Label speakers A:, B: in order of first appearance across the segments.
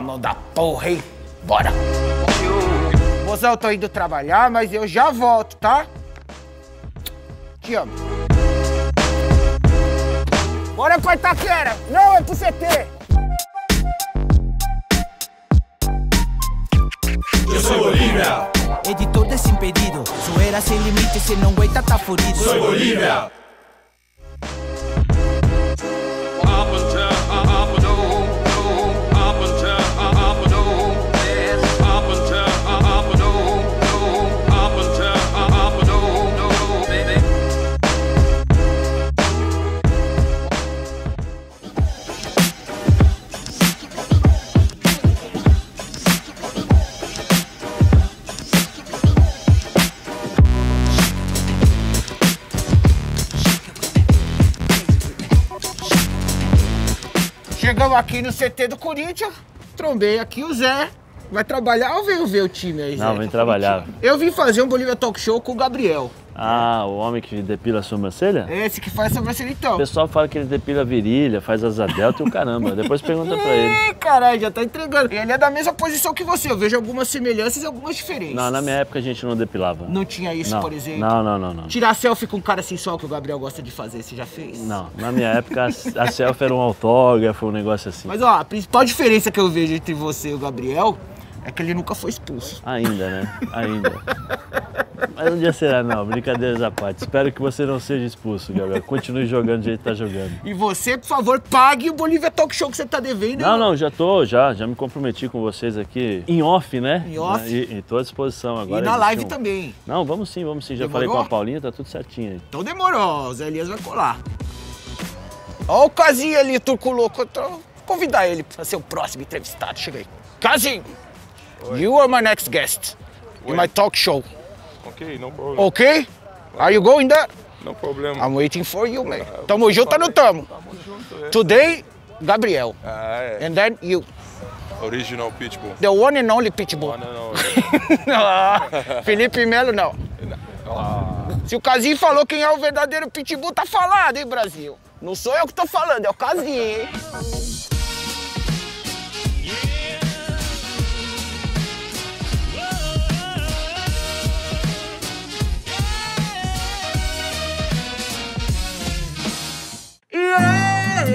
A: mão da porra, hein? Bora! Mozão, eu tô indo trabalhar, mas eu já volto, tá? Te amo. Bora pra Itaquera! Não, é pro CT!
B: Eu sou Bolívia,
C: Editor desimpedido, zoeira sem limite, se não aguenta tá furido.
B: soy Bolívia.
A: Aqui no CT do Corinthians, trombei aqui o Zé. Vai trabalhar ou veio ver o time aí, Zé?
D: Não, vem trabalhar.
A: Eu vim fazer um Bolívia Talk Show com o Gabriel.
D: Ah, o homem que depila a sobrancelha?
A: Esse que faz sobrancelha então.
D: O pessoal fala que ele depila a virilha, faz asa delta e o caramba. Depois pergunta pra ele.
A: Ih, caralho, já tá entregando. Ele é da mesma posição que você. Eu vejo algumas semelhanças e algumas diferenças.
D: Não, na minha época a gente não depilava.
A: Não tinha isso,
D: não.
A: por exemplo?
D: Não, não, não, não.
A: Tirar selfie com um cara sensual que o Gabriel gosta de fazer, você já fez?
D: Não, na minha época a a selfie era um autógrafo, um negócio assim.
A: Mas ó, a principal diferença que eu vejo entre você e o Gabriel é que ele nunca foi expulso.
D: Ainda, né? Ainda. Mas um dia será, não. Brincadeiras à parte. Espero que você não seja expulso, Gabriel. Continue jogando do jeito que tá jogando.
A: E você, por favor, pague o Bolívia Talk Show que você tá devendo.
D: Não, não, já tô, já. Já me comprometi com vocês aqui em off, né?
A: Em off.
D: E, e tô à disposição agora.
A: E na live
D: um-
A: também.
D: Não, vamos sim, vamos sim. Já
A: Demorou?
D: falei com a Paulinha, tá tudo certinho aí.
A: Então demorou, o Zé Elias vai colar. Ó o Casinho ali, turco louco. Tô- Vou convidar ele pra ser o próximo entrevistado. Chega aí. Casinho, you are my next guest in my talk show.
E: Okay, no problem.
A: Okay? Are you going there?
E: No problem.
A: I'm waiting for you, man. Tamo junto ou não tamo? Today, Gabriel.
E: Ah, é.
A: And then you.
E: Original Pitbull.
A: The one and only Pitbull.
E: Ah, não, não.
A: Ah, Felipe Melo, não. Se o Casinho falou quem é o verdadeiro Pitbull, tá falado, hein, Brasil? Não sou eu que tô falando, é o Casinho, hein?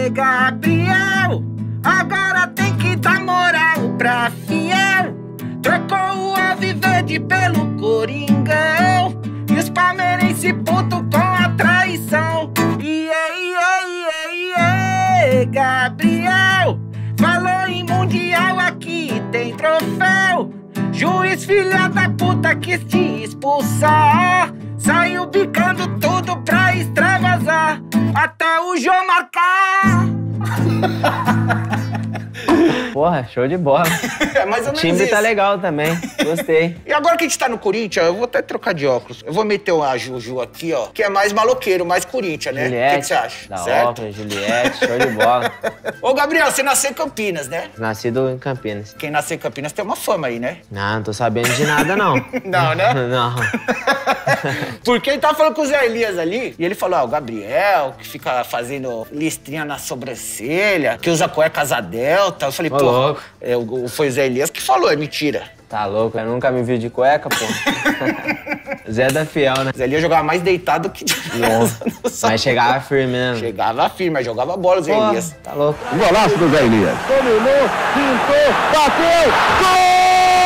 A: Gabriel, agora tem que dar moral pra fiel. Trocou o Alviverde pelo Coringão. E os palmeirense puto com a traição. E aí, Gabriel. Falou em Mundial, aqui tem troféu. Juiz filha da puta quis te expulsar. Saiu bicando tudo pra extravasar. O marcar.
F: Porra, show de bola.
A: É mais ou
F: O
A: menos
F: timbre
A: isso.
F: tá legal também. Gostei.
A: E agora que a gente tá no Corinthians, eu vou até trocar de óculos. Eu vou meter uma Juju aqui, ó, que é mais maloqueiro, mais Corinthians, né? O que,
F: Juliette.
A: que você acha?
F: Da
A: certo?
F: ópera, Juliette, show de bola.
A: Ô, Gabriel, você nasceu em Campinas, né?
F: Nascido em Campinas.
A: Quem nasceu em Campinas tem uma fama aí, né?
F: Não, não tô sabendo de nada, não.
A: Não, né?
F: Não.
A: Porque ele tava falando com o Zé Elias ali, e ele falou, ah, o Gabriel, que fica fazendo listrinha na sobrancelha, que usa cueca asa delta. Eu falei,
F: Ô,
A: pô,
F: louco.
A: é, o- foi o Zé Elias que falou, é mentira.
F: Tá louco, eu nunca me vi de cueca, pô. Zé da Fiel, né?
A: Zé Elias jogava mais deitado que de.
F: Mas chegava firme, né?
A: Chegava firme, mas jogava bola o Zé Elias.
F: tá louco.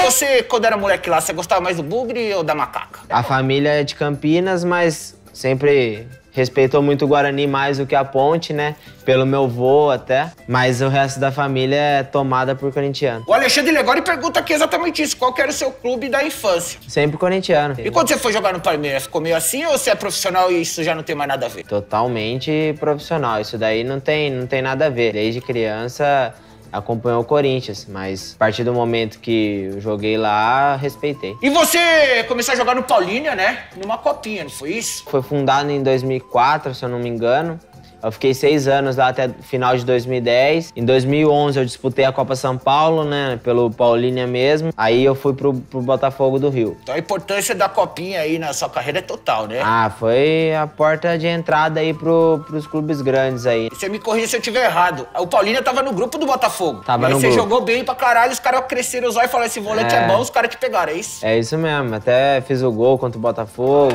A: Você, quando era moleque lá, você gostava mais do bugre ou da macaca?
F: A família é de Campinas, mas sempre respeitou muito o Guarani mais do que a Ponte, né? Pelo meu vô até. Mas o resto da família é tomada por corintiano.
A: O Alexandre Legori pergunta aqui exatamente isso. Qual que era o seu clube da infância?
F: Sempre corintiano.
A: E quando você foi jogar no Palmeiras, ficou meio assim ou você é profissional e isso já não tem mais nada a ver?
F: Totalmente profissional. Isso daí não tem, não tem nada a ver. Desde criança acompanhou o Corinthians, mas a partir do momento que eu joguei lá, respeitei.
A: E você começou a jogar no Paulínia, né? Numa copinha, não foi isso?
F: Foi fundado em 2004, se eu não me engano. Eu fiquei seis anos lá até final de 2010. Em 2011 eu disputei a Copa São Paulo, né? Pelo Paulínia mesmo. Aí eu fui pro, pro Botafogo do Rio.
A: Então a importância da copinha aí na sua carreira é total, né?
F: Ah, foi a porta de entrada aí pro, pros clubes grandes aí.
A: Você me corrija se eu tiver errado. O Paulinho tava no grupo do Botafogo.
F: Tava
A: e aí
F: no
A: você
F: grupo.
A: jogou bem pra caralho, os caras cresceram os olhos e falaram: esse volante é,
F: É.
A: bom, os caras te pegaram, é isso?
F: É isso mesmo, até fiz o gol contra o Botafogo.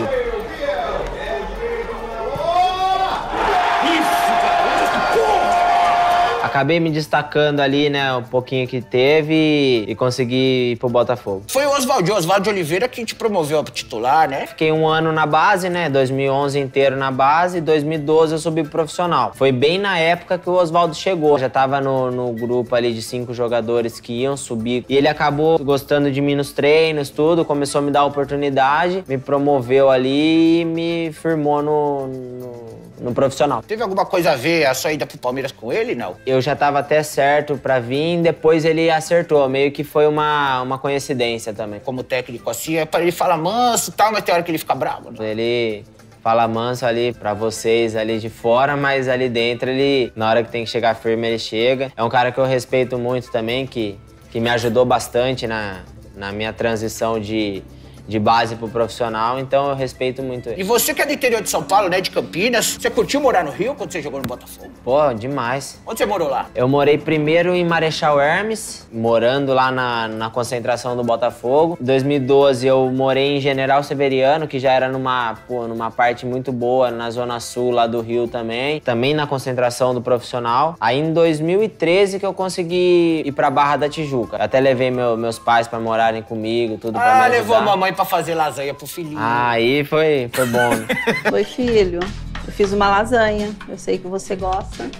F: Acabei me destacando ali, né, um pouquinho que teve e consegui ir pro Botafogo.
A: Foi o Oswaldo, Oswaldo de Oliveira que te promoveu pro titular, né?
F: Fiquei um ano na base, né? 2011 inteiro na base, 2012 eu subi pro profissional. Foi bem na época que o Oswaldo chegou. Já tava no, no grupo ali de cinco jogadores que iam subir. E ele acabou gostando de mim nos treinos, tudo, começou a me dar oportunidade, me promoveu ali e me firmou no, no, no profissional.
A: Teve alguma coisa a ver a sua ida pro Palmeiras com ele, não?
F: Eu já tava até certo pra vir, depois ele acertou. Meio que foi uma, uma coincidência também.
A: Como técnico assim, é pra ele falar manso e tal, mas tem hora que ele fica bravo, né?
F: Ele fala manso ali pra vocês ali de fora, mas ali dentro ele, na hora que tem que chegar firme, ele chega. É um cara que eu respeito muito também, que, que me ajudou bastante na, na minha transição de, de base pro profissional, então eu respeito muito
A: E
F: ele.
A: você que é do interior de São Paulo, né, de Campinas, você curtiu morar no Rio quando você jogou no Botafogo?
F: Pô, demais.
A: Onde você morou lá?
F: Eu morei primeiro em Marechal Hermes, morando lá na, na concentração do Botafogo. Em 2012 eu morei em General Severiano, que já era numa, pô, numa parte muito boa, na zona sul lá do Rio também. Também na concentração do profissional. Aí em 2013 que eu consegui ir pra Barra da Tijuca. Eu até levei meu- meus pais pra morarem comigo, tudo pra
A: Ah,
F: me
A: levou a
F: ajudar.
A: mamãe pra fazer lasanha pro filhinho.
F: Aí foi, foi bom.
G: Oi, filho. Eu fiz uma lasanha. Eu sei que você gosta.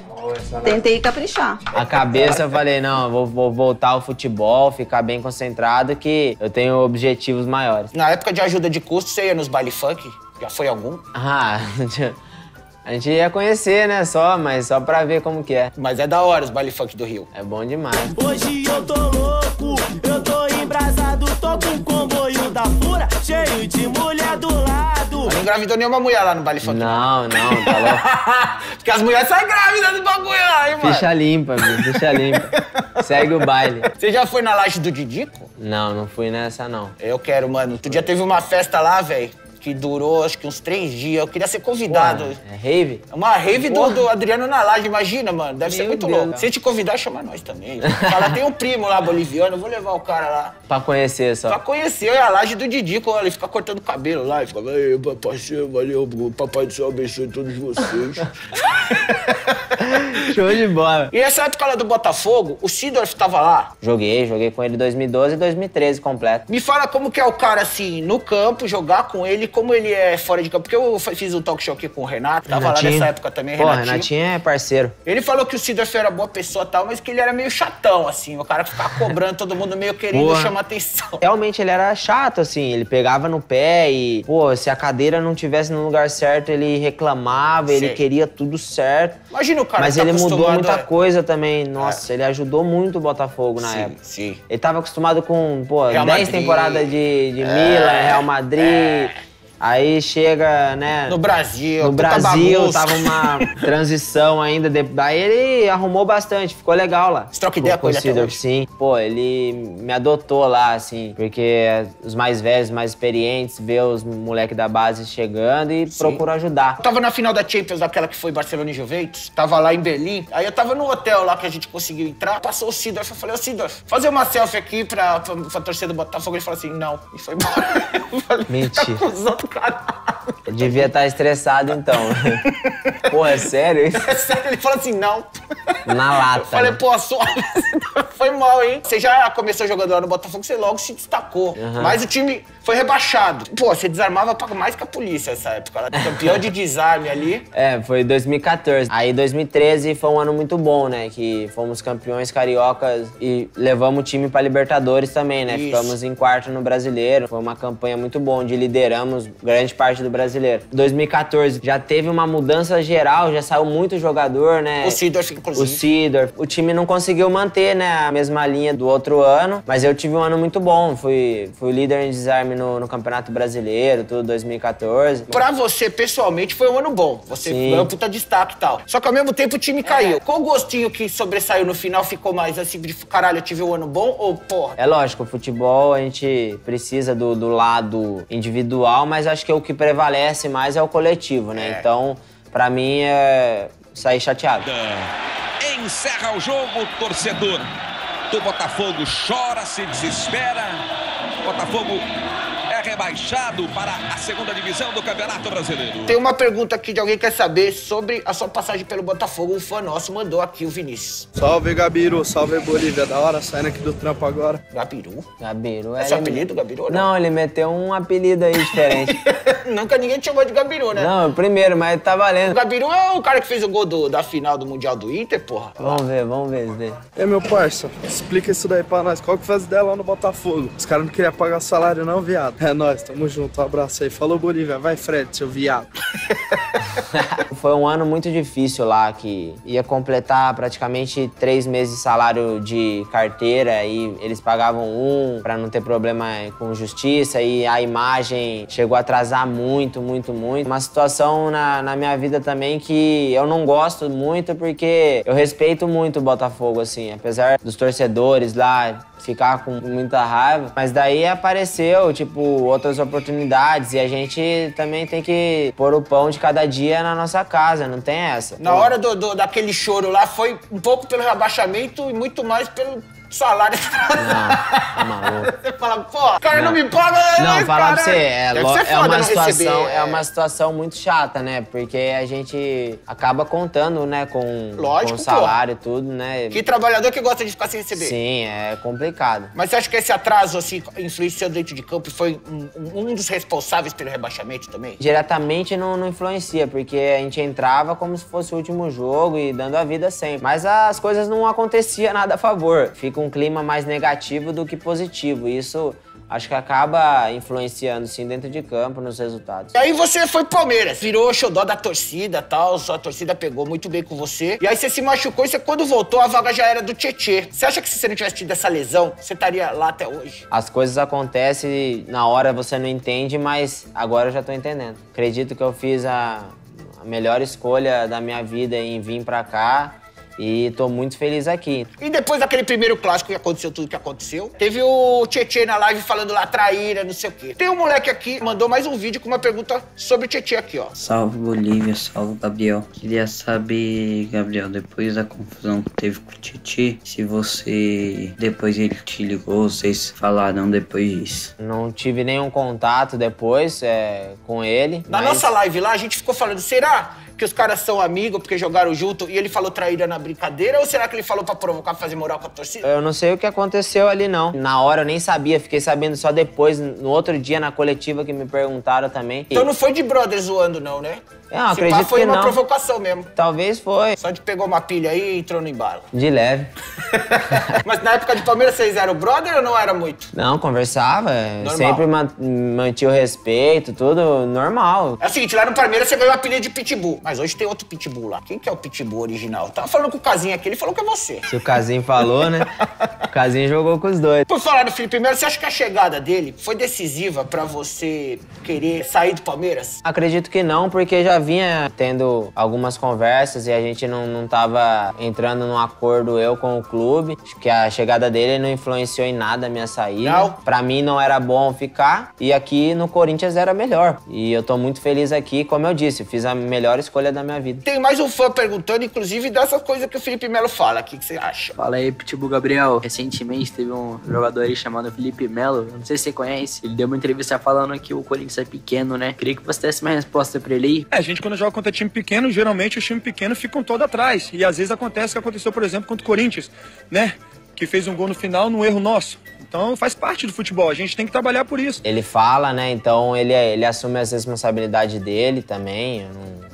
G: Tentei caprichar.
F: A cabeça eu falei, não, vou, vou voltar ao futebol, ficar bem concentrado, que eu tenho objetivos maiores.
A: Na época de ajuda de custo, você ia nos baile funk? Já foi algum?
F: Ah, a gente ia conhecer, né, só, mas só pra ver como que é.
A: Mas é da hora os baile funk do Rio.
F: É bom demais.
C: Hoje eu tô louco, eu tô embrasado, tô com da fura, cheio de mulher do lado.
A: Não engravidou nenhuma mulher lá no baile funk.
F: Não, não, tá louco.
A: Porque as mulheres saem grávidas do bagulho lá, hein, mano?
F: Ficha limpa, bicho, ficha limpa. Segue o baile.
A: Você já foi na laje do Didico?
F: Não, não fui nessa, não.
A: Eu quero, mano. Outro dia teve uma festa lá, velho, que durou acho que uns três dias. Eu queria ser convidado.
F: É rave?
A: É Uma rave do, do Adriano na laje, imagina, mano. Deve ser
F: Meu
A: muito
F: Deus.
A: louco. Se te convidar, chama nós também. Fala, tem um primo lá boliviano, eu vou levar o cara lá.
F: Pra conhecer
A: Pra
F: só.
A: conhecer a laje do Didico, ele fica cortando o cabelo lá e fica, "Ei, parceiro, valeu, papai do céu abençoe todos vocês.
F: Show de bola.
A: e essa época lá do Botafogo, o Sidorf tava lá.
F: Joguei, joguei com ele 2012 e 2013 completo.
A: Me fala como que é o cara, assim, no campo, jogar com ele, como ele é fora de campo. Porque eu fiz um talk show aqui com o Renato, tava lá
F: Renatinho.
A: nessa época também,
F: Pô,
A: Renatinho.
F: Renatinho é parceiro.
A: Ele falou que o Sidorf era boa pessoa e tal, mas que ele era meio chatão, assim. O cara ficava cobrando todo mundo meio querendo
F: Boa.
A: chamar atenção.
F: Realmente ele era chato, assim, ele pegava no pé e, pô, se a cadeira não tivesse no lugar certo, ele reclamava, ele queria tudo certo.
A: Imagina o cara
F: Mas
A: tá
F: ele mudou muita
A: a-
F: coisa também. Nossa, ele ajudou muito o Botafogo na
A: Sim,
F: época.
A: sim.
F: Ele tava acostumado com, pô,
A: Real
F: 10
A: Madrid.
F: temporadas de, de Milan, Real Madrid. Aí chega, né?
A: No Brasil,
F: No Brasil, tava uma transição ainda. de- Aí ele arrumou bastante, ficou legal lá.
A: Você troca ideia com ele
F: Sidorf,
A: hoje?
F: Sim. Pô, ele me adotou lá, assim, porque os mais velhos, mais experientes, vê os moleques da base chegando e procura ajudar.
A: Eu tava na final da Champions, aquela que foi Barcelona e Juventus. Tava lá em Berlim. Aí eu tava no hotel lá que a gente conseguiu entrar. Passou o Sidorf. Eu falei, ô Sidorf, fazer uma selfie aqui pra, pra, pra torcida do Botafogo. Ele falou assim, não. E foi embora. Eu falei,
F: Mentira.
A: Tá cuzão do caralho.
F: Eu devia estar estressado então. Porra, é sério isso?
A: É sério, ele falou assim, não.
F: Na lata.
A: Eu falei,
F: né?
A: pô, suave. foi mal, hein? Você já começou jogando lá no Botafogo, você logo se destacou. Mas o time foi rebaixado. Pô, você desarmava mais que a polícia nessa época. Ela campeão de desarme ali.
F: É, foi 2014. Aí 2013 foi um ano muito bom, né? Que fomos campeões cariocas e levamos o time pra Libertadores também, né?
A: Isso.
F: Ficamos em quarto no Brasileiro. Foi uma campanha muito boa, onde lideramos grande parte do Brasileiro. 2014 já teve uma mudança geral, já saiu muito jogador, né?
A: O Sidorf
F: O Sidor. O time não conseguiu manter, né, a mesma linha do outro ano, mas eu tive um ano muito bom. Fui, fui líder em desarme no, no Campeonato Brasileiro, tudo 2014.
A: Pra você, pessoalmente, foi um ano bom. Você
F: Sim.
A: foi um puta destaque e tal. Só que ao mesmo tempo o time caiu. Qual o gostinho que sobressaiu no final ficou mais assim, de caralho, eu tive um ano bom ou, porra?
F: É lógico, o futebol a gente precisa do, do lado individual, mas acho que o que prevalece mais é o coletivo, né? Então, pra mim, é sair chateado.
H: Encerra o jogo, torcedor do Botafogo chora, se desespera. Botafogo é rebaixado para a segunda divisão do Campeonato Brasileiro.
A: Tem uma pergunta aqui de alguém que quer saber sobre a sua passagem pelo Botafogo. Um fã nosso mandou aqui, o Vinícius.
I: Salve, Gabiru. Salve, Bolívia. Da hora, saindo aqui do trampo agora.
A: Gabiru?
F: Gabiru.
A: É seu
F: ele-
A: apelido, Gabiru? ou
F: Não, ele meteu um apelido aí diferente.
A: Nunca ninguém te chamou de Gabiru, né?
F: Não, o primeiro, mas tá
A: O
F: valendo.
A: Gabiru é o cara que fez o gol do- da final do Mundial do Inter, porra.
F: Vamos ver, vamos ver daí.
I: E meu parça, explica isso daí pra nós. Qual que faz dela lá no Botafogo? Os caras não queriam pagar o salário, não, viado. É nóis, tamo junto. Um abraço aí. Falou, Bolívia. Vai, Fred, seu viado.
F: Foi um ano muito difícil lá, que ia completar praticamente três meses de salário de carteira e eles pagavam um pra não ter problema com justiça e a imagem chegou a atrasar muito, muito, muito. Uma situação na, na minha vida também que eu não gosto muito porque eu respeito muito o Botafogo, assim, apesar dos torcedores lá ficar com muita raiva. Mas daí apareceu, tipo, outras oportunidades e a gente também tem que pôr o pão de cada dia na nossa casa, não tem essa.
A: Na hora do, do- daquele choro lá, foi um pouco pelo rebaixamento e muito mais pelo salário.
F: Tá maluco.
A: Você fala, pô, o cara não, me paga.
F: Não,
A: mas,
F: falar pra você, é, lo- é uma
A: não
F: situação,
A: receber,
F: é uma situação muito chata, né? Porque a gente acaba contando, né, com,
A: Lógico,
F: com
A: pô.
F: salário e tudo, né?
A: Que trabalhador que gosta de ficar sem receber.
F: Sim, é complicado.
A: Mas você acha que esse atraso, assim, influenciou dentro de campo e foi um, um- dos responsáveis pelo rebaixamento também?
F: Diretamente não, não influencia, porque a gente entrava como se fosse o último jogo e dando a vida sempre. Mas as coisas não aconteciam nada a favor. Fica um clima mais negativo do que positivo. Isso acho que acaba influenciando, sim, dentro de campo, nos resultados.
A: E aí você foi pro Palmeiras, virou xodó da torcida e tal, sua torcida pegou muito bem com você. E aí você se machucou e você, quando voltou, a vaga já era do Tietê. Você acha que se você não tivesse tido essa lesão, você estaria lá até hoje?
F: As coisas acontecem, na hora você não entende, mas agora eu já tô entendendo. Acredito que eu fiz a, a melhor escolha da minha vida em vir pra cá e tô muito feliz aqui.
A: E depois daquele primeiro clássico que aconteceu tudo que aconteceu, teve o Tietê na live falando lá traíra, não sei o quê. Tem um moleque aqui, que mandou mais um vídeo com uma pergunta sobre o Tietê aqui, ó.
J: Salve Bolívia, salve Gabriel. Queria saber, Gabriel, depois da confusão que teve com o Titi, se você depois ele te ligou, vocês falaram depois disso.
F: Não tive nenhum contato depois é, com ele.
A: Na
F: mas
A: nossa live lá, a gente ficou falando, será que os caras são amigos porque jogaram junto e ele falou traíra na brincadeira? Ou será que ele falou pra provocar, fazer moral com a torcida?
F: Eu não sei o que aconteceu ali, não. Na hora eu nem sabia, fiquei sabendo só depois, no outro dia, na coletiva, que me perguntaram também.
A: Então não foi de brother zoando, não, né?
F: Eu
A: Se pá,
F: acredito
A: foi
F: que
A: uma
F: não.
A: provocação mesmo.
F: Talvez foi.
A: Só de pegou uma pilha aí e entrou no embalo.
F: De leve.
A: Mas na época de Palmeiras, vocês eram brother ou não era muito?
F: Não, conversava.
A: Normal.
F: Sempre man- mantinha o respeito, tudo normal.
A: É o seguinte, lá no Palmeiras você ganhou o apelido de Pitbull. Mas hoje tem outro Pitbull lá. Quem que é o Pitbull original? Tava falando com o Casinho aqui, ele falou que é você.
F: Se o Casim falou, né? O Casim jogou com os dois.
A: Por falar do Felipe Melo, você acha que a chegada dele foi decisiva pra você querer sair do Palmeiras?
F: Acredito que não, porque já vinha tendo algumas conversas e a gente não, não tava entrando num acordo eu com o clube. Acho que a chegada dele não influenciou em nada a minha saída.
A: Não.
F: Pra mim não era bom ficar e aqui no Corinthians era melhor. E eu tô muito feliz aqui, como eu disse, fiz a melhor escolha da minha vida.
A: Tem mais um fã perguntando, inclusive, dessas coisas que o Felipe Melo fala. O que, que você acha?
K: Fala aí, Pitbull Gabriel. Recentemente teve um jogador aí chamado Felipe Melo, não sei se você conhece. Ele deu uma entrevista falando que o Corinthians é pequeno, né? Queria que você desse uma resposta pra ele aí.
L: É, gente quando joga contra time pequeno, geralmente os times pequenos ficam todos atrás. E às vezes acontece o que aconteceu, por exemplo, contra o Corinthians, né? Que fez um gol no final num erro nosso. Então faz parte do futebol, a gente tem que trabalhar por isso.
F: Ele fala, né? Então ele, ele assume as responsabilidades dele também. Eu não?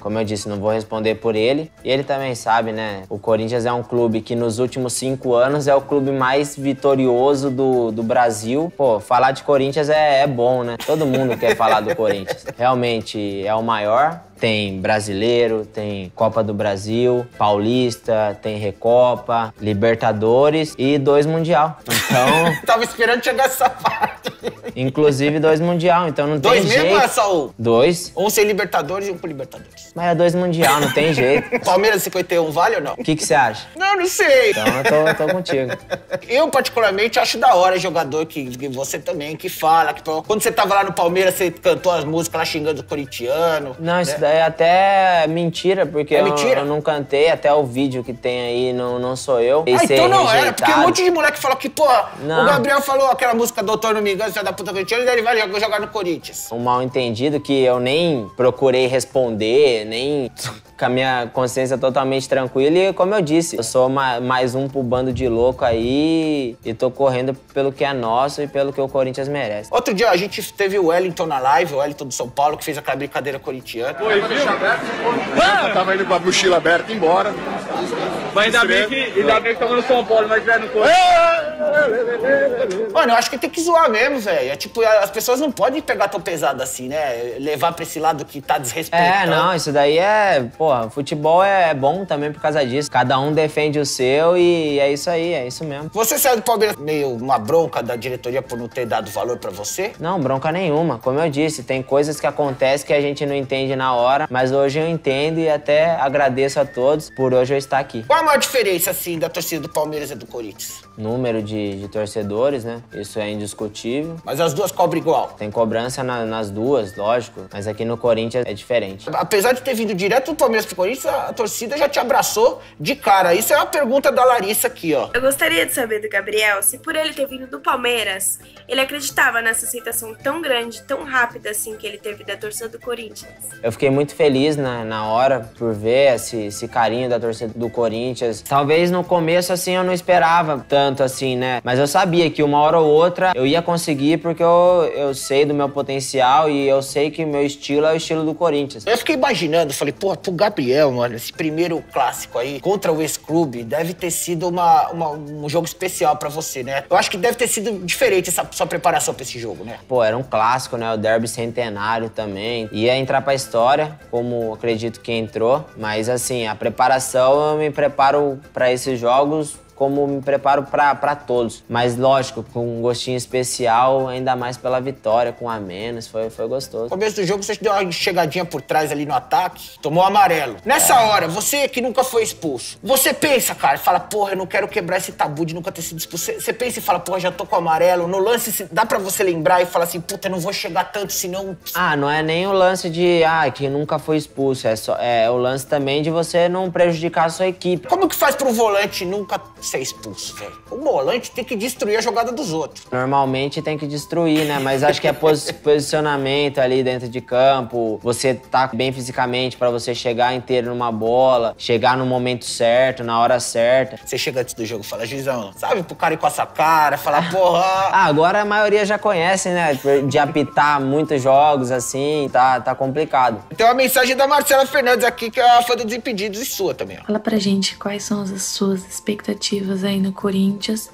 F: Como eu disse, não vou responder por ele. E ele também sabe, né? O Corinthians é um clube que nos últimos cinco anos é o clube mais vitorioso do, do Brasil. Pô, falar de Corinthians é, é bom, né? Todo mundo quer falar do Corinthians. Realmente é o maior. Tem brasileiro, tem Copa do Brasil, Paulista, tem Recopa, Libertadores e dois Mundial. Então,
A: Tava esperando chegar essa parte.
F: inclusive dois Mundial. Então não
A: Dois
F: tem
A: mesmo
F: jeito.
A: ou é só um?
F: Dois.
A: Um sem Libertadores e um com Libertadores.
F: Mas é dois Mundial, não tem jeito.
A: Palmeiras 51 vale ou não?
F: O que você acha?
A: Não, não sei.
F: Então eu tô, eu tô contigo.
A: Eu, particularmente, acho da hora jogador que, que você também, que fala. Que, quando você tava lá no Palmeiras, você cantou as músicas lá xingando o corintiano.
F: Não, isso
A: né?
F: daí é até mentira, porque
A: É
F: eu,
A: mentira?
F: eu não cantei, até o vídeo que tem aí não, não sou eu.
A: Ah, então
F: é
A: não era,
F: rejeitado.
A: porque um monte de moleque falou que, pô,
F: Não.
A: o Gabriel falou aquela música Doutor Não Me Engano, você é da puta corintiana, e ele vai jogar- jogar no Corinthians.
F: Um mal entendido que eu nem procurei responder, nem com a minha consciência totalmente tranquila. E como eu disse, eu sou ma- mais um pro bando de louco aí e tô correndo pelo que é nosso e pelo que o Corinthians merece.
A: Outro dia a gente teve o Wellington na live, o Wellington do São Paulo, que fez aquela brincadeira corintiana.
M: Foi, viu? Eu tava indo com a mochila aberta embora.
N: Mas ainda bem que, ainda bem que tava no São Paulo, mas já no
A: Mano, eu acho que tem que zoar mesmo, velho. É tipo, as pessoas não podem pegar tão pesado assim, né? Levar pra esse lado que tá desrespeitando.
F: É, não, isso daí é. Porra, futebol é bom também por causa disso. Cada um defende o seu e é isso aí, é isso mesmo.
A: Você saiu do Palmeiras meio uma bronca da diretoria por não ter dado valor pra você?
F: Não, bronca nenhuma. Como eu disse, tem coisas que acontecem que a gente não entende na hora, mas hoje eu entendo e até agradeço a todos por hoje eu estar aqui.
A: Qual a maior diferença, assim, da torcida do Palmeiras e do Corinthians?
F: Número de, de torcedores, né? Isso é indiscutível.
A: Mas as duas cobram igual.
F: Tem cobrança na- nas duas, lógico, mas aqui no Corinthians é diferente.
A: Apesar de ter vindo direto do Palmeiras pro Corinthians, a torcida já te abraçou de cara. Isso é uma pergunta da Larissa aqui, ó.
O: Eu gostaria de saber do Gabriel se por ele ter vindo do Palmeiras, ele acreditava nessa aceitação tão grande, tão rápida assim que ele teve da torcida do Corinthians.
F: Eu fiquei muito feliz na, na hora por ver esse, esse carinho da torcida do Corinthians. Talvez no começo, assim, eu não esperava tanto assim, né? Mas eu sabia que uma hora ou outra eu ia conseguir porque eu, eu sei do meu potencial e eu sei que meu estilo é o estilo do Corinthians.
A: Eu fiquei imaginando, falei, pô, pro Gabriel, mano, esse primeiro clássico aí contra o ex-clube deve ter sido uma, uma- um jogo especial pra você, né? Eu acho que deve ter sido diferente essa sua preparação pra esse jogo, né?
F: Pô, era um clássico, né? O derby centenário também. Ia entrar pra história, como acredito que entrou. Mas assim, a preparação eu me preparo pra esses jogos como me preparo pra pra todos. Mas lógico, com um gostinho especial, ainda mais pela vitória, com a menos, foi, foi gostoso.
A: No começo do jogo, você deu uma chegadinha por trás ali no ataque, tomou amarelo. Nessa hora, você que nunca foi expulso, você pensa, cara, fala, porra, eu não quero quebrar esse tabu de nunca ter sido expulso. Você- Você pensa e fala, porra, já tô com amarelo. No lance, se- dá pra você lembrar e falar assim, puta, eu não vou chegar tanto, senão.
F: Ah, não é nem o lance de, ah, que nunca foi expulso. É, só, é o lance também de você não prejudicar a sua equipe.
A: Como que faz pro volante nunca ser expulso, velho? O volante tem que destruir a jogada dos outros.
F: Normalmente tem que destruir, né? Mas acho que é posi- posicionamento ali dentro de campo, você tá bem fisicamente pra você chegar inteiro numa bola, chegar no momento certo, na hora certa.
A: Você chega antes do jogo e fala, Juizão, sabe pro cara ir com essa cara, falar, porra.
F: Ah, agora a maioria já conhece, né? De apitar muitos jogos assim, tá, tá complicado.
A: Tem uma mensagem da Marcela Fernandes aqui, que é a fã do Desimpedidos e sua também, ó.
P: Fala pra gente quais são as suas expectativas aí no Corinthians.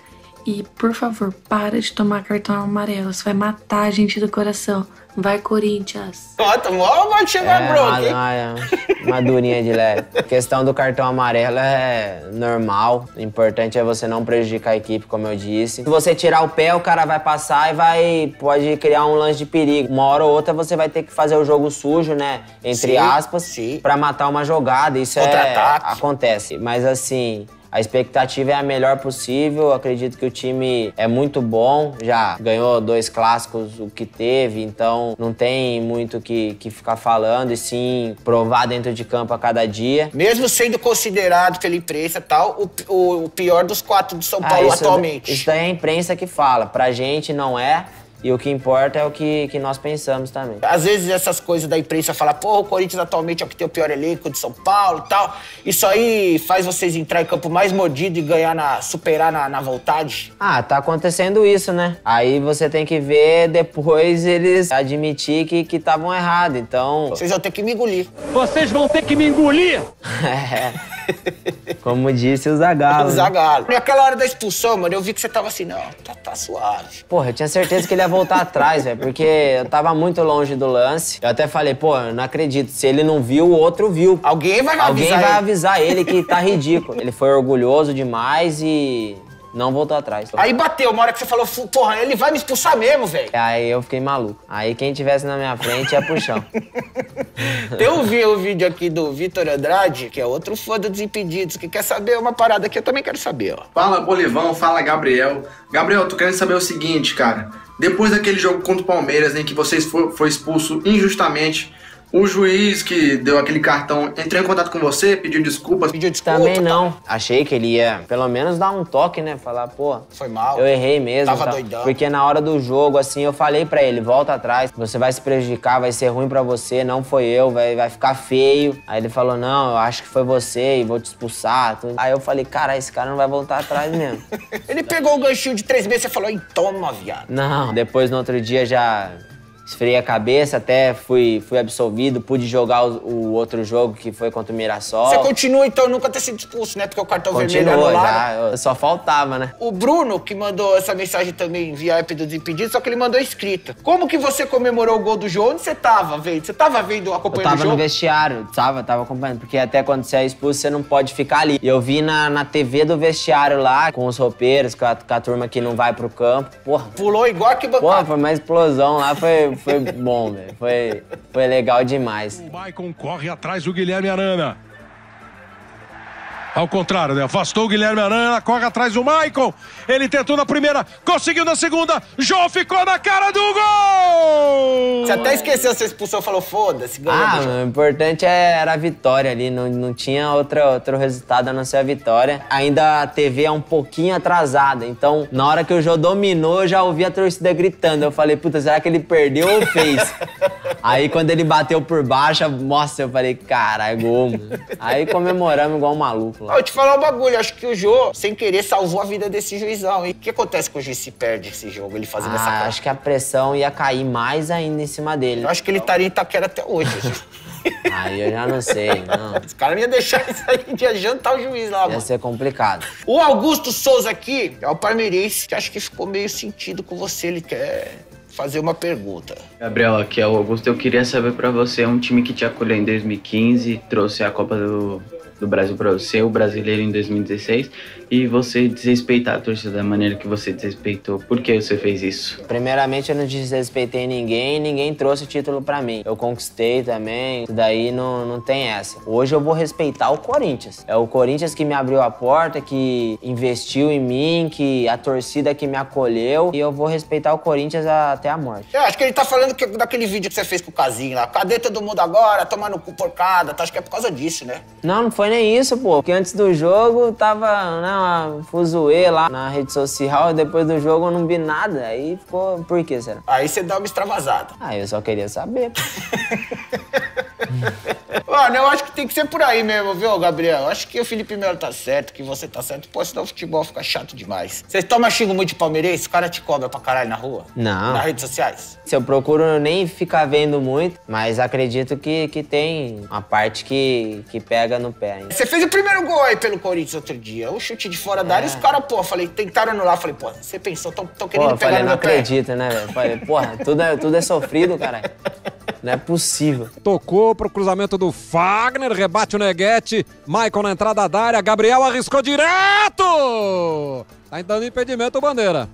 P: E, por favor, para de tomar cartão amarelo. Isso vai matar a gente do coração. Vai, Corinthians.
A: Ó, chegar
F: É,
A: bronca, hein?
F: uma, uma durinha de leve. A questão do cartão amarelo é normal. O importante é você não prejudicar a equipe, como eu disse. Se você tirar o pé, o cara vai passar e vai pode criar um lance de perigo. Uma hora ou outra você vai ter que fazer o jogo sujo, né? Entre
A: Sim,
F: aspas, pra matar uma jogada. Isso é
A: Contra-ataque.
F: acontece. Mas assim, a expectativa é a melhor possível. Acredito que o time é muito bom. Já ganhou dois clássicos, o que teve. Então não tem muito o que, que ficar falando. E sim provar dentro de campo a cada dia.
A: Mesmo sendo considerado pela imprensa tal, o, o- o pior dos quatro de São
F: Ah,
A: Paulo
F: isso,
A: atualmente.
F: Isso daí é a imprensa que fala. Pra gente não é. E o que importa é o que, que nós pensamos também.
A: Às vezes essas coisas da imprensa falam, pô, o Corinthians atualmente é o que tem o pior elenco de São Paulo e tal. Isso aí faz vocês entrar em campo mais mordido e ganhar na. superar na, na vontade.
F: Ah, tá acontecendo isso, né? Aí você tem que ver depois eles admitir que estavam errados. Então.
A: Vocês vão ter que me engolir.
F: Vocês vão ter que me engolir! Como disse o Zagallo.
A: O
F: né?
A: Zagallo. Naquela hora da expulsão, mano, eu vi que você tava assim, não, tá, tá suave.
F: Porra, eu tinha certeza que ele ia voltar atrás, velho, porque eu tava muito longe do lance. Eu até falei, pô, eu não acredito. Se ele não viu, o outro viu.
A: Alguém vai
F: Alguém
A: avisar
F: vai
A: ele.
F: avisar ele que tá ridículo. Ele foi orgulhoso demais e não voltou atrás.
A: Aí bateu, uma hora que você falou, "Fu- porra, ele vai me expulsar mesmo, velho.
F: Aí eu fiquei maluco. Aí quem tivesse na minha frente ia pro chão.
A: Eu vi o vídeo aqui do Vitor Andrade, que é outro fã do Desimpedidos, que quer saber uma parada que eu também quero saber, ó.
Q: Fala Bolivão, fala Gabriel. Gabriel, tô querendo saber o seguinte, cara. Depois daquele jogo contra o Palmeiras, em que vocês fo- foi expulso injustamente, o juiz que deu aquele cartão entrou em contato com você, pediu desculpas.
A: Pediu desculpa.
F: Também não. Achei que ele ia, pelo menos, dar um toque, né? Falar, pô.
A: Foi mal.
F: Eu errei mesmo.
A: Tava
F: tá?
A: doidão.
F: Porque na hora do jogo, assim, eu falei pra ele, volta atrás, você vai se prejudicar, vai ser ruim pra você, não foi eu, vai, vai ficar feio. Aí ele falou, não, eu acho que foi você e vou te expulsar. tudo. Aí eu falei, cara, esse cara não vai voltar atrás mesmo.
A: Ele pegou o ganchinho de três meses e falou, "Ih, toma, viado.
F: Não, depois no outro dia já esfriei a cabeça, até fui, fui absolvido, pude jogar o, o outro jogo que foi contra o Mirassol.
A: Você continua, então, nunca ter sido expulso, né? Porque o cartão vermelho é anulado.
F: já, eu- só faltava, né?
A: O Bruno, que mandou essa mensagem também via app do Desimpedidos, só que ele mandou escrita. Como que você comemorou o gol do jogo? Onde você tava vendo? Você tava vendo,
F: Eu
A: acompanhando
F: tava
A: o
F: no
A: jogo?
F: vestiário, tava, tava acompanhando, porque até quando você é expulso, você não pode ficar ali. E eu vi na, na TV do vestiário lá, com os roupeiros, com a, com a turma que não vai pro campo. Porra.
A: Pulou igual que
F: Porra, foi uma explosão lá, foi, foi bom, velho. Foi, foi legal demais.
R: O Maicon corre atrás do Guilherme Arana. Ao contrário, né? Afastou o Guilherme Arana, corre atrás do Maicon. Ele tentou na primeira, conseguiu na segunda. João ficou na cara do gol!
A: Você até esqueceu essa expulsão, falou, foda-se, ganhou
F: Ah, o importante é- era a vitória ali, não, não tinha outra, outro resultado a não ser a vitória. Ainda a TV é um pouquinho atrasada, então na hora que o Jô dominou, eu já ouvi a torcida gritando. Eu falei, puta, será que ele perdeu ou fez? Aí quando ele bateu por baixo, nossa, eu falei, caralho, gol, mano. Aí comemoramos igual um maluco lá.
A: Eu te falar um bagulho, acho que o Jô, sem querer, salvou a vida desse juizão. E o que acontece com o juiz se perde esse jogo, ele fazendo essa
F: Ah,
A: cara?
F: acho que a pressão ia cair mais ainda em cima dele.
A: Eu acho que ele estaria em Itaquera até hoje.
F: Aí eu já não sei, não.
A: Os caras iam deixar isso aí de jantar o juiz lá,
F: Ia
A: mano.
F: ser complicado.
A: O Augusto Souza aqui é o palmeirense que acho que ficou meio sentido com você. Ele quer fazer uma pergunta.
S: Gabriel, aqui é o Augusto. Eu queria saber pra você, um time que te acolheu em 2015, trouxe a Copa do, do Brasil pra você, o brasileiro em 2016, e você desrespeitar a torcida da maneira que você desrespeitou. Por que você fez isso?
F: Primeiramente, eu não desrespeitei ninguém, ninguém trouxe o título pra mim. Eu conquistei também, isso daí não, não tem essa. Hoje eu vou respeitar o Corinthians. É o Corinthians que me abriu a porta, que investiu em mim, que a torcida que me acolheu, e eu vou respeitar o Corinthians até a morte.
A: Eu acho que ele tá falando que- daquele vídeo que você fez com o Casinho lá. Cadê todo mundo agora? Tomando cu porcada. Tá? Acho que é por causa disso, né?
F: Não, não foi nem isso, pô. Porque antes do jogo tava, né, uma fuzuê lá na rede social, e depois do jogo eu não vi nada. Aí ficou. Por que será?
A: Aí você dá uma extravasada.
F: Ah, eu só queria saber.
A: Mano, eu acho que tem que ser por aí mesmo, viu, Gabriel? Eu acho que o Felipe Melo tá certo, que você tá certo. Pô, senão o futebol fica chato demais. Vocês tomam xingo muito de palmeirense? O cara te cobra pra caralho na rua?
F: Não.
A: Nas redes sociais?
F: Se eu procuro nem ficar vendo muito, mas acredito que, que tem uma parte que, que pega no pé ainda.
A: Você fez o primeiro gol aí pelo Corinthians outro dia. O chute de fora da área, e os caras, pô, falei, tentaram anular. Falei, pô, você pensou, tão, tão querendo
F: Pô, eu
A: pegar
F: falei,
A: no
F: não
A: meu pé?
F: acredito, né, velho? Falei, porra, tudo é, tudo é sofrido, cara. Não é possível.
T: Tocou pro cruzamento do Fagner, rebate o Neguete. Michael na entrada da área, Gabriel arriscou direto! Tá dando impedimento o Bandeira.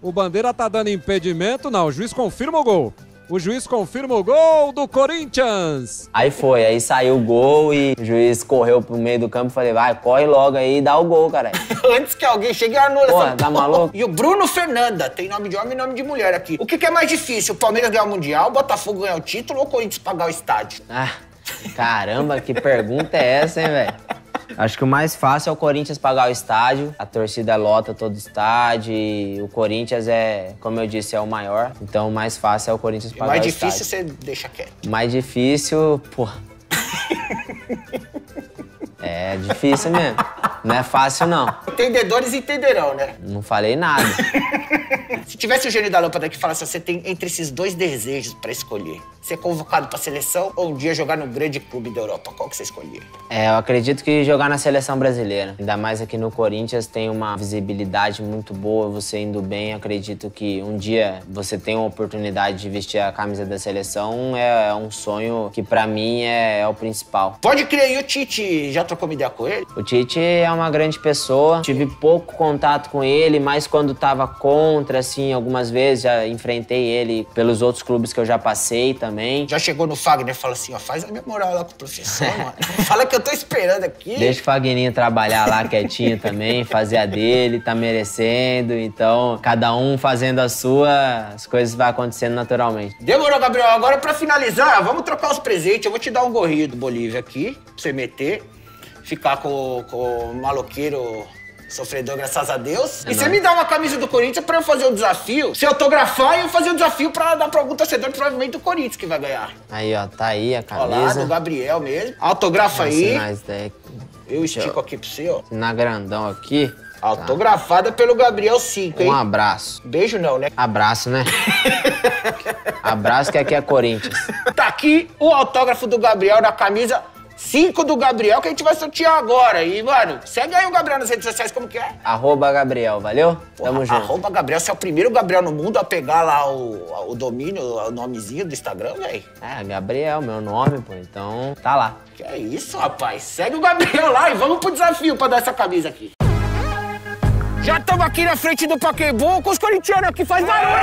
T: O Bandeira tá dando impedimento, não, o juiz confirma o gol. O juiz confirma o gol do Corinthians.
F: Aí foi, aí saiu o gol e o juiz correu pro meio do campo e falei, vai, corre logo aí e dá o gol, cara.
A: Antes que alguém chegue e anula
F: Pô,
A: essa
F: tá
A: porra.
F: maluco?
A: E o Bruno Fernanda, tem nome de homem e nome de mulher aqui. O que, que é mais difícil? O Palmeiras ganhar o Mundial, o Botafogo ganhar o título ou o Corinthians pagar o estádio?
F: Ah, caramba, que pergunta é essa, hein, velho? Acho que o mais fácil é o Corinthians pagar o estádio. A torcida lota todo o estádio. E o Corinthians é, como eu disse, é o maior. Então o mais fácil é o Corinthians pagar
A: mais
F: o
A: difícil
F: estádio.
A: você deixa quieto.
F: O mais difícil, pô. É difícil mesmo. Não é fácil, não.
A: Entendedores entenderão, né?
F: Não falei nada.
A: Se tivesse o gênio da lâmpada que falasse, você tem entre esses dois desejos pra escolher. Ser convocado pra seleção ou um dia jogar no grande clube da Europa. Qual que você escolher?
F: É, eu acredito que jogar na seleção brasileira, ainda mais aqui no Corinthians, tem uma visibilidade muito boa. Você indo bem, acredito que um dia você tem uma oportunidade de vestir a camisa da seleção. É um sonho que pra mim é, é o principal.
A: Pode crer, e o Tite já trocou uma ideia com ele?
F: O Tite é uma grande pessoa. Tive pouco contato com ele, mas quando tava contra, assim, algumas vezes já enfrentei ele pelos outros clubes que eu já passei também.
A: Já chegou no Fagner e falou assim, ó, faz a minha moral lá com o professor, mano. Fala que eu tô esperando aqui.
F: Deixa o Fagninho trabalhar lá quietinho também, fazer a dele, tá merecendo. Então, cada um fazendo a sua, as coisas vão acontecendo naturalmente.
A: Demorou, Gabriel. Agora, pra finalizar, vamos trocar os presentes. Eu vou te dar um gorrinho do Bolívia aqui, pra você meter. Ficar com, com o maloqueiro sofredor, graças a Deus.
F: É
A: e você
F: nóis.
A: me dá uma camisa do Corinthians pra eu fazer o desafio. Se autografar, eu fazer o desafio pra dar pra algum torcedor, provavelmente do Corinthians, que vai ganhar.
F: Aí, ó, tá aí a
A: lá,
F: camisa.
A: do Gabriel mesmo. Autografa aí.
F: isso daí.
A: Eu estico aqui pra você, ó.
F: Na grandão aqui.
A: Autografada pelo Gabriel 5, hein?
F: Um abraço.
A: Beijo não, né?
F: Abraço, né? abraço que aqui é Corinthians.
A: Tá aqui o autógrafo do Gabriel na camisa 5 do Gabriel que a gente vai sortear agora. E, mano, segue aí o Gabriel nas redes sociais, como que é?
F: Arroba Gabriel, valeu? Tamo junto.
A: Arroba Gabriel, você é o primeiro Gabriel no mundo a pegar lá o, o domínio, o nomezinho do Instagram, velho.
F: É, Gabriel, meu nome, pô. Então, tá lá.
A: Que é isso, rapaz. Segue o Gabriel lá e vamos pro desafio pra dar essa camisa aqui. Já estamos aqui na frente do Paquembu com os corintianos aqui, faz barulho!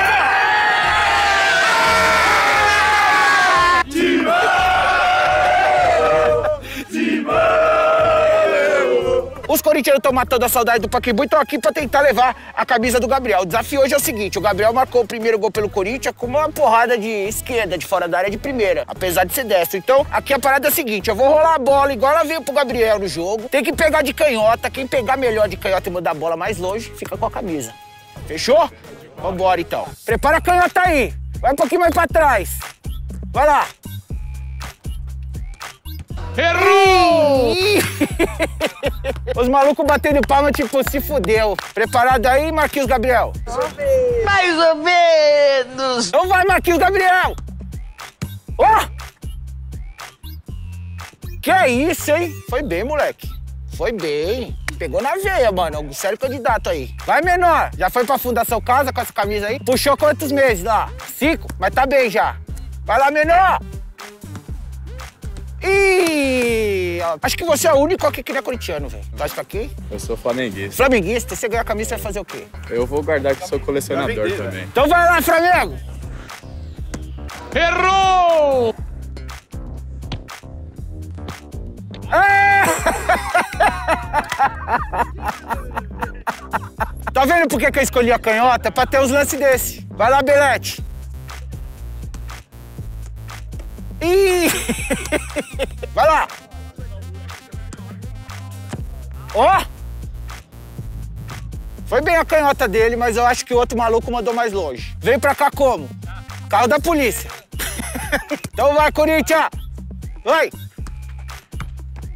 A: Os corintianos estão matando a saudade do Paquembu e estão aqui pra tentar levar a camisa do Gabriel. O desafio hoje é o seguinte: o Gabriel marcou o primeiro gol pelo Corinthians com uma porrada de esquerda, de fora da área de primeira, apesar de ser destro. Então, aqui a parada é a seguinte: eu vou rolar a bola igual ela veio pro Gabriel no jogo. Tem que pegar de canhota. Quem pegar melhor de canhota e mandar a bola mais longe, fica com a camisa. Fechou? Vambora então. Prepara a canhota aí. Vai um pouquinho mais pra trás. Vai lá. Errou! Os malucos batendo palma, tipo, se fudeu. Preparado aí, Marquinhos Gabriel? Mais ou menos. Então vai, Marquinhos Gabriel. Ó! Que é isso, hein? Foi bem, moleque. Foi bem. Pegou na veia, mano. Sério candidato aí. Vai, menor. Já foi pra Fundação Casa com essa camisa aí? Puxou quantos meses lá? Cinco? Mas tá bem já. Vai lá, menor. Ih, ó, acho que você é o único aqui que não é corintiano, velho. Tá isso aqui?
U: Eu sou flamenguista.
A: Flamenguista, se você ganhar a camisa, você vai fazer o quê?
U: Eu vou guardar que sou colecionador também.
A: Então vai lá, Flamengo!
U: Errou!
A: Tá vendo por que, que eu escolhi a canhota? Pra ter uns lances desse. Vai lá, Belete. Ih! Vai lá! Ó! Foi bem a canhota dele, mas eu acho que o outro maluco mandou mais longe. Veio pra cá como? Carro da polícia. então vai, Corinthians! Vai!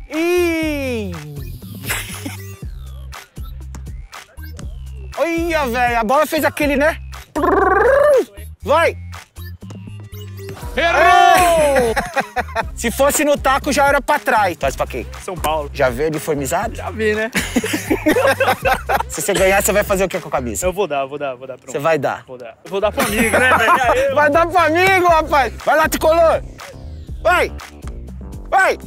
A: Ih! Olha, velho, a bola fez aquele, né? Vai! Errou! Se fosse no taco, já era pra trás. Torce pra quem?
U: São Paulo.
A: Já veio uniformizado?
U: Já vi, né?
A: Se você ganhar, você vai fazer o que com a camisa?
U: Eu vou dar, vou dar, vou dar. Pronto.
A: Você vai dar?
U: Vou dar. Eu vou dar pro amigo, né, velho?
A: Vai dar pro amigo, rapaz! Vai lá, tricolor! Vai! Vai!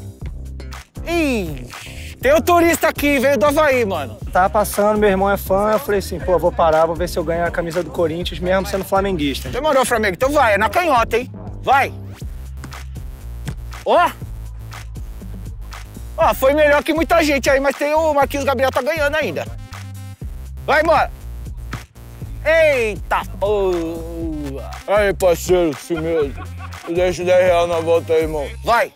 A: Ih! Tem um turista aqui, veio do Havaí, mano.
V: Tava passando, meu irmão é fã, eu falei assim, pô, vou parar, vou ver se eu ganho a camisa do Corinthians, mesmo sendo flamenguista.
A: Demorou, Flamengo. Então vai, é na canhota, hein? Vai! Ó! Ó, foi melhor que muita gente aí, mas tem o Marquinhos Gabriel tá ganhando ainda. Vai, mano! Eita porra! Aí, parceiro, isso mesmo. Deixa 10 reais na volta aí, irmão. Vai!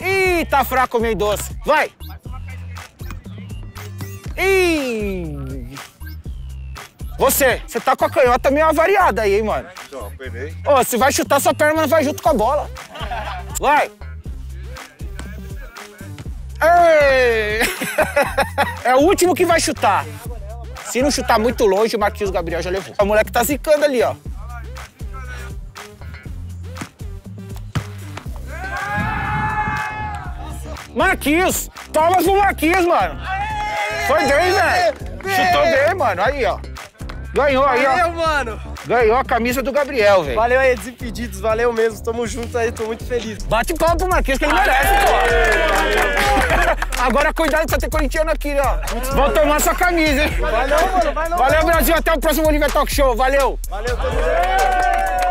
A: Ih! Tá fraco, meio doce. Vai. Ih. Você, você tá com a canhota meio avariada aí, hein, mano.
M: Não, perdei.
A: Ô, você vai chutar, sua perna vai junto com a bola. Vai. Ei! É o último que vai chutar. Se não chutar muito longe, o Marquinhos Gabriel já levou. O moleque tá zicando ali, ó. Marquinhos! Palmas pro Marquinhos, mano! Foi bem, velho! Chutou bem, mano. Aí, ó. Ganhou aí, ó.
V: Valeu, mano.
A: Ganhou a camisa do Gabriel, velho.
V: Valeu aí, Desimpedidos. Valeu mesmo. Tamo junto aí, tô muito feliz.
A: Bate palma pro Marquinhos que ele merece, pô. Agora cuidado só tem corintiano aqui, ó. Vão tomar sua camisa, hein?
V: Não, mano.
A: Valeu, Brasil. Até o próximo Oliver Talk Show. Valeu.
V: Valeu, tamo junto.